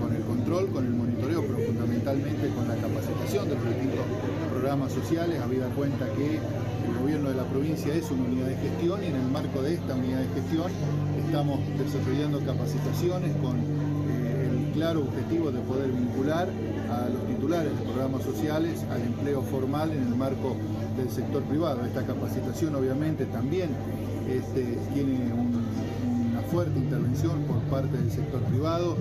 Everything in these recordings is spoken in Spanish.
con el control, con el monitoreo, pero fundamentalmente con la capacitación de los distintos programas sociales, habida cuenta que el gobierno de la provincia es una unidad de gestión y en el marco de esta unidad de gestión estamos desarrollando capacitaciones con eh, el claro objetivo de poder vincular a los titulares de programas sociales al empleo formal en el marco del sector privado. Esta capacitación obviamente también este, tiene una fuerte intervención por parte del sector privado,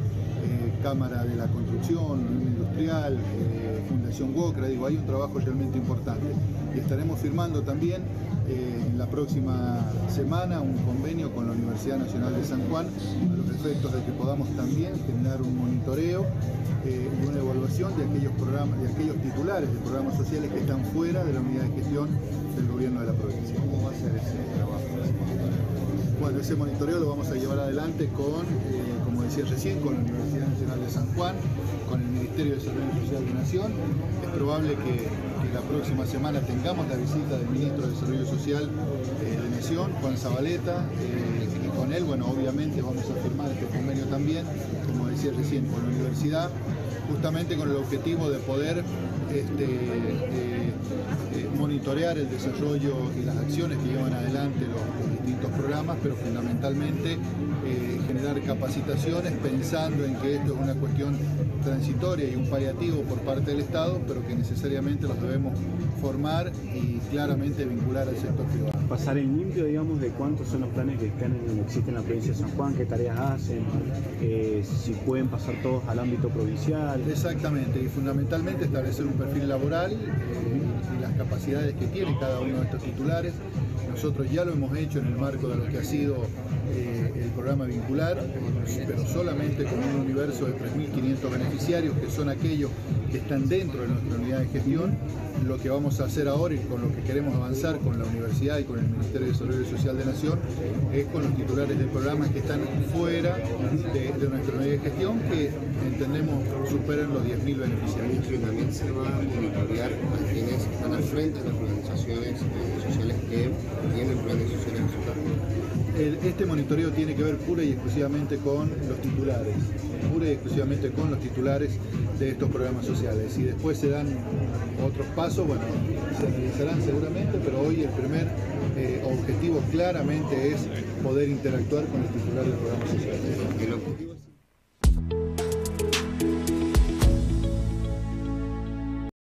Cámara de la Construcción, Unión Industrial, eh, Fundación WOCRA, digo, hay un trabajo realmente importante. Y estaremos firmando también eh, en la próxima semana un convenio con la Universidad Nacional de San Juan a los efectos de que podamos también generar un monitoreo y una evaluación de aquellos programas, de aquellos titulares de programas sociales que están fuera de la unidad de gestión del gobierno de la provincia. ¿Cómo va a ser ese trabajo? Bueno, ese monitoreo lo vamos a llevar adelante con, eh, decía recién, con la Universidad Nacional de San Juan, con el Ministerio de Desarrollo Social de Nación. Es probable que, la próxima semana tengamos la visita del Ministro de Desarrollo Social eh, de Nación, Juan Zabaleta, eh, y con él, bueno, obviamente vamos a firmar este convenio también, como decía recién, con la universidad, justamente con el objetivo de poder este, monitorear el desarrollo y las acciones que llevan adelante los, programas, pero fundamentalmente eh, generar capacitaciones pensando en que esto es una cuestión transitoria y un paliativo por parte del Estado, pero que necesariamente los debemos formar y claramente vincular al sector privado. Pasar en limpio, digamos, de cuántos son los planes que están existen en la provincia de San Juan, qué tareas hacen, eh, si pueden pasar todos al ámbito provincial. Exactamente, y fundamentalmente establecer un perfil laboral eh, y las capacidades que tiene cada uno de estos titulares. Nosotros ya lo hemos hecho en el marco de lo que ha sido eh, el programa vincular, pero solamente con un universo de 3.500 beneficiarios, que son aquellos que están dentro de nuestra unidad de gestión. Lo que vamos a hacer ahora y con lo que queremos avanzar con la universidad y con el Ministerio de Desarrollo Social de Nación es con los titulares de programas que están fuera de, nuestra unidad de gestión, que entendemos superan los 10.000 beneficiarios. Y también se va a monitorear a quienes están al frente de las organizaciones eh, sociales Este monitoreo tiene que ver pura y exclusivamente con los titulares, pura y exclusivamente con los titulares de estos programas sociales. Y después se dan otros pasos, bueno, se analizarán seguramente, pero hoy el primer eh, objetivo claramente es poder interactuar con el titular del programa social.